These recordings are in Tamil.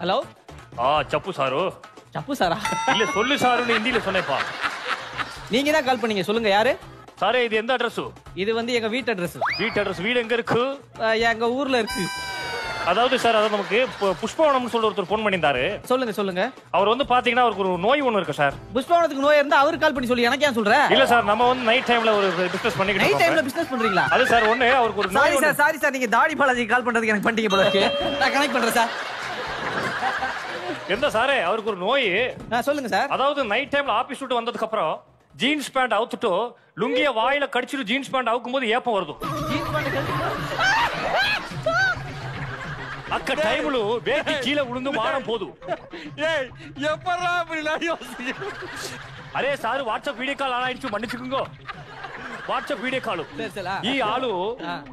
ஹலோ? ஆ சப்பு சாரு. சப்பு சாரா? இல்ல சொல்லு சாருன்னு ஹிந்தில சொன்னேப்பா நீங்க தான் கால் பண்ணீங்க சொல்லுங்க யாரு? சாரே இது எந்த அட்ரஸ்? இது வந்து எங்க வீட்டு அட்ரஸ். வீட்டு அட்ரஸ் வீடு எங்க இருக்கு? எங்க ஊர்ல இருக்கு. அதாவது சார் அதாவது நமக்கு புஷ்பவனம்னு சொல்ற ஒருத்தர் ஃபோன் பண்ணியிருந்தாரு. சொல்லுங்க சொல்லுங்க. அவர் வந்து பாத்தீங்கன்னா அவருக்கு ஒரு நோய் ஒண்ணு இருக்கு சார். புஷ்பவனத்துக்கு நோய் இருந்தா அவரு கால் பண்ணி சொல்லி எனக்கு ஏன் சொல்ற? இல்ல சார் நம்ம வந்து நைட் டைம்ல ஒரு டிஸ்கஸ் பண்ணிக்கிட்டு நைட் டைம்ல. பிசினஸ் பண்றீங்களா? அது சார் ஒண்ணு அவருக்கு ஒரு சாரி சார் சாரி சார் நீங்க தாடி பாலாஜி கால் பண்றதுக்கு எனக்கு பண்ணிட்டீங்க போல இருக்கு. நான் கனெக்ட் பண்றேன் சார். எந்த சாரே அவருக்கு ஒரு நோய். சொல்லுங்க சார். அதாவது நைட் டைம்ல ஆபீஸ் விட்டு வந்ததுக்கு அப்புறம் ஜீன்ஸ் பேண்ட் அவுத்துட்டு லுங்கிய வாயில கடிச்சிட்டு ஜீன்ஸ் பேண்ட் அவுக்கும் போது ஏப்பம் வருது. அக்க டைம்ல வேட்டி கீழே விழுந்து மானம் போதும் ஏய் எப்பறா அப்படி யோசிக்க అరే sir WhatsApp video call ఆడాయిచ్చు మన్నిచుకుంగో WhatsApp video call சரி சரி ஆ. ఈ ఆలు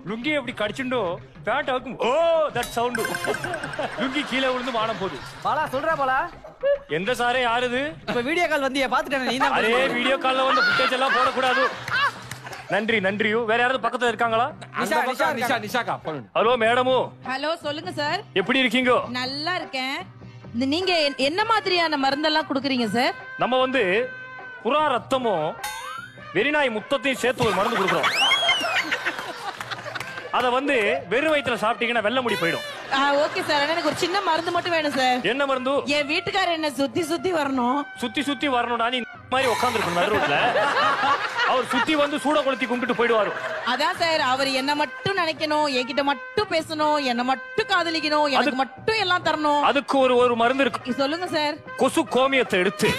లుంగి எப்படி கடிச்சுண்டோ பேண்ட் அவுக்கும் ஓ தட் சவுண்ட் லுங்கி கீழே விழுந்து மானம் போகுது பாலா சொல்றா பாலா எந்த சாரே யாருது இப்ப வீடியோ கால் வந்து பாத்துட்டேன் நீ தான் அரே வீடியோ கால்ல வந்து ஃபுட்டேஜ் எல்லாம் போடக்கூடாது நன்றி நன்றியு. வேற யாராவது பக்கத்துல இருக்காங்களா? நிஷா நிஷா நிஷா நிஷா நிஷாக்கா பண்ணுங்க ஹலோ மேடமு. ஹலோ சொல்லுங்க சார். எப்படி இருக்கீங்க? நல்லா இருக்கேன். இந்த நீங்க என்- என்ன மாதிரியான மருந்தெல்லாம் குடுக்குறீங்க சார்? நம்ம வந்து புறா ரத்தமும் வெறிநாய் முத்தத்தையும் சேர்த்து ஒரு மருந்து கொடுக்குறோம். அத வந்து வெறும் வயிற்றுல சாப்பிட்டீங்கன்னா வெள்ள முடி போயிடும். Okay sir. ஆனா எனக்கு ஒரு சின்ன மருந்து மட்டும் வேணும் சார். என்ன மருந்து? என் வீட்டுக்காரர் என்ன சுத்தி சுத்தி வரணும். சுத்தி சுத்தி வரணும்டா நீ மாதிரி உட்காந்துருக்கணும் நடு ரோட்ல அவர் சுத்தி வந்து சூட கொளுத்தி கும்பிட்டு போயிடுவாரு. அதான் சார் அவர் என்ன மட்டும் நினைக்கணும் என்கிட்ட மட்டும் பேசணும் என்ன மட்டும் காதலிக்கணும் எனக்கு மட்டும் எல்லாம் தரணும். அதுக்கு ஒரு ஒரு மருந்து இருக்கு. சொல்லுங்க சார். கொசு கோமியத்தை எடுத்து.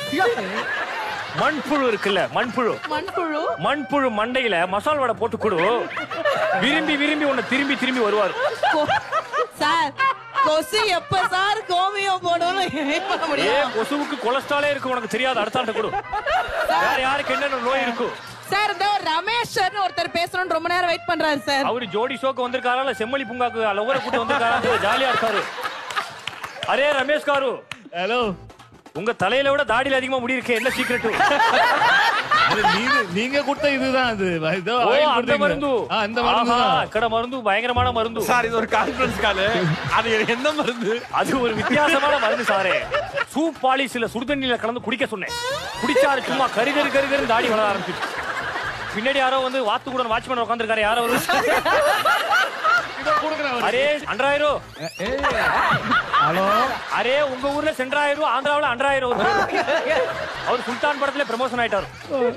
மண்புழு இருக்குல்ல மண்புழு. மண்புழு? மண்புழு மண்டையில மசால் வடை போட்டு கொடு. விரும்பி விரும்பி உன்னை திரும்பி திரும்பி வருவாரு. கொசு எப்ப சார் கோமியம் போடணும் பண்ண ஏ முடியும். கொசுவுக்கு கொலஸ்ட்ராலே இருக்கு உனக்கு தெரியாது அடுத்தாண்ட கொடு. வேற யாருக்கு என்னென்ன நோய் இருக்கு. சார் இந்த ரமேஷ் சார்னு ஒருத்தர் பேசணும்னு ரொம்ப நேரம் வெயிட் பண்றாரு சார். அவரு ஜோடி ஷோக்கு வந்திருக்காரா இல்ல செம்மொழி பூங்காக்கு லவ்வரை கூட்டு வந்திருக்காரா ஜாலியா இருக்காரு. Array Ramesh car. ஹலோ உங்க தலையில விட தாடியில அதிகமா முடி இருக்கே என்ன சீக்ரெட் அது நீங்க நீங்க கொடுத்த இதுதான் அது. அந்த. மருந்து. ஆ, அந்த மருந்து அக்கட மருந்து பயங்கரமான மருந்து. சார் இது ஒரு கான்ஃபரன்ஸ் கால் அது என்ன மருந்து? அது ஒரு வித்தியாசமான மருந்து சாரே. சூப் பாலிஸ்ல சுடுதண்ணில கலந்து குடிக்க சொன்னேன். குடிச்சாரு சும்மா கரு கரு கரு கரு தாடி வளர ஆரம்பிச்சு பின்னாடி யாரோ வந்து வாத்துக்குடன் வாட்ச்மேன் உட்காந்துருக்காரு யாரோ ஒரு அரே அன்றாயிரம் ஹலோ? அரே உங்க ஊர்ல சென்றாயிரம் ஆந்திராவுல அன்றாயிரம் அவர் சுல்தான் படத்துல ப்ரமோஷன் ஆயிட்டாரு.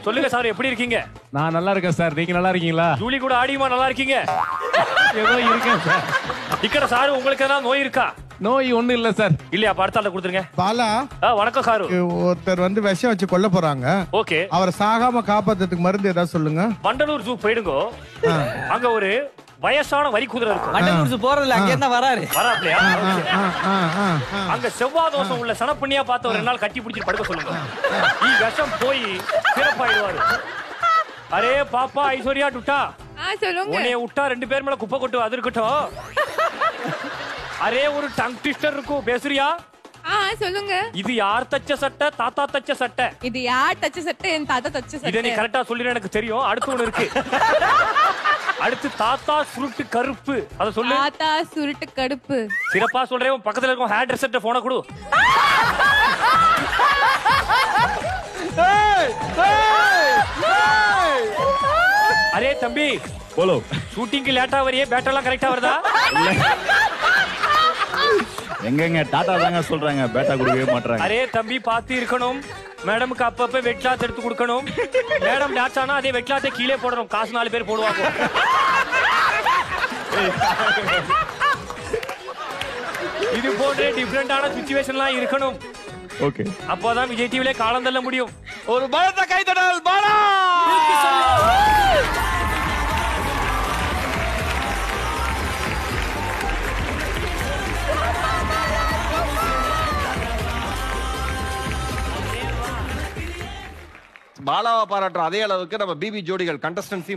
சொல்லுங்க சார் எப்படி இருக்கீங்க? நான் நல்லா இருக்கேன் சார். நீங்க நல்லா இருக்கீங்களா? ஜூலி கூட ஆடியுமா நல்லா இருக்கீங்க? ஏதோ இருக்கேன் சார். இக்கட சார் உங்களுக்கு ஏதாவது நோய் இருக்கா? நோய் ஒண்ணும் இல்ல சார். இல்லையா ஆள்கிட்ட கொடுத்துருங்க. பாலா ஆ, வணக்கம் சாரு. ஒருத்தர் வந்து விஷம் வச்சு கொல்ல போறாங்க. ஓகே. அவரை சாகாம காப்பாத்துறதுக்கு மருந்து ஏதாவது சொல்லுங்க. வண்டலூர் ஜூ போயிடுங்க. அங்க ஒரு வயசான வரி குதிரை இருக்கும். மண்டபம் போறதுல அங்க இருந்தா வராரு. வராப்லையா. அங்க செவ்வாய் தோஷம் உள்ள சனப்பண்ணியா பார்த்து ஒரு ரெண்டு நாள் கட்டி பிடிச்சிட்டு படுக்க சொல்லுங்க. ஈ விஷம் போய் சிறப்பாயிடுவாரு. அரே பாப்பா ஐஸ்வர்யா டுட்டா. உன்னைய விட்டா ரெண்டு பேர் மேல குப்பை கொட்டு அது இருக்கட்டும். அரே ஒரு டங் ட்விஸ்டர் இருக்கும். பேசுறியா? ஆ சொல்லுங்க. இது யார் தச்ச சட்டை? தாத்தா தச்ச சட்டை. இது யார் தச்ச சட்டை? என் தாத்தா தச்ச இதை நீ சட்டை. கரெக்டா சொல்லிடு எனக்கு தெரியும். அடுத்து ஒண்ணு இருக்கு. அடுத்து தாத்தா சுருட்டு கருப்பு. அத சொல்லு. தாத்தா சுருட்டு கடுப்பு. சிறப்பா சொல்றேன். உன் பக்கத்துல இருக்கும் ஹேர் ட்ரெஸ்ஸர்ட்ட போன கொடு. அரே தம்பி. போலோ. ஷூட்டிங்க்கு லேட்டா வரியே. பேட்டெல்லாம் கரெக்டா வருதா? எங்கங்க டாடா தாங்க சொல்றாங்க. பேட்டா கொடுக்கவே மாட்டாங்க அரே தம்பி பார்த்து இருக்கணும். மேடமுக்கு அப்பப்ப வெட்லாத் எடுத்து கொடுக்கணும். மேடம் டான்ஸ் ஆனா அதே வெட்லாத்தை கீழே போடணும். காசு நாலு பேர் போடுவாங்க. இது போன்ற டிஃப்ரெண்டான சுச்சுவேஷன்லாம் இருக்கணும். ஓகே அப்போதான் விஜய் டிவில காலம் தள்ள முடியும். ஒரு பலத்த கைத்தடல் பாலாவை பாராட்டுற அதே அளவுக்கு நம்ம பிபி ஜோடிகள் கண்டஸ்டன்சி